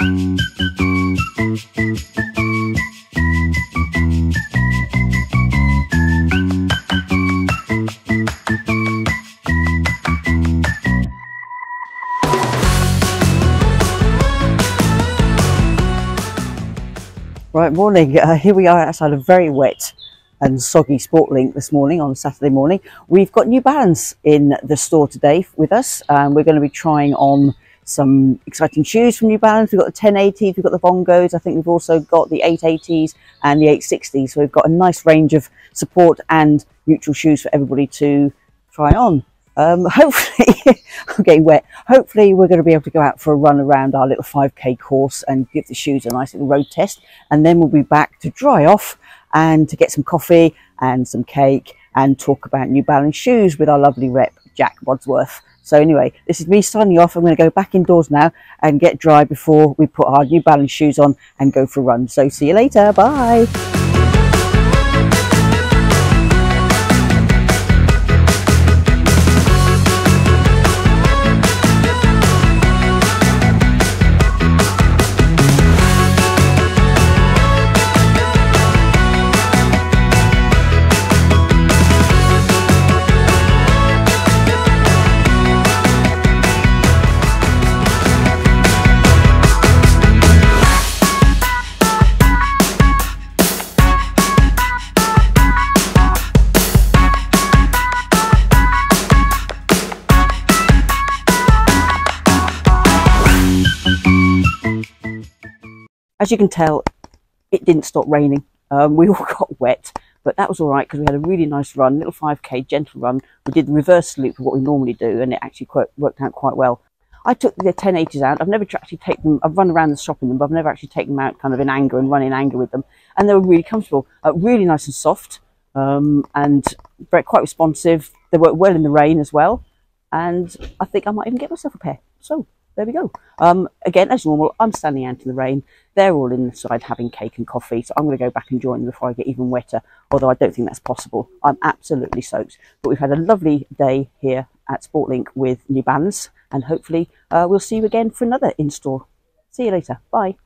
Right, morning. Uh, here we are outside a very wet and soggy Sportlink this morning on Saturday morning. We've got New Balance in the store today with us, and we're going to be trying on some exciting shoes from New Balance. We've got the 1080s, we've got the Vongos, I think we've also got the 880s and the 860s. So we've got a nice range of support and neutral shoes for everybody to try on. Um, hopefully, I'm getting wet. Hopefully, we're going to be able to go out for a run around our little 5k course and give the shoes a nice little road test. And then we'll be back to dry off and to get some coffee and some cake and talk about New Balance shoes with our lovely rep, Jack Wadsworth. So anyway, this is me signing off. I'm going to go back indoors now and get dry before we put our New Balance shoes on and go for a run. So see you later. Bye. As you can tell, it didn't stop raining. Um, we all got wet, but that was all right because we had a really nice run, little 5k gentle run. We did the reverse loop of what we normally do, and it actually quite, worked out quite well. I took the 1080s out. I've never actually taken them. I've run around the shop in them, but I've never actually taken them out kind of in anger and run in anger with them. And they were really comfortable, uh, really nice and soft, um, and quite responsive. They work well in the rain as well. And I think I might even get myself a pair. So there we go. Um, again, as normal, I'm standing out in the rain. They're all inside having cake and coffee, so I'm going to go back and join them before I get even wetter, although I don't think that's possible. I'm absolutely soaked. But we've had a lovely day here at Sportlink with New Balance, and hopefully uh, we'll see you again for another in-store. See you later. Bye.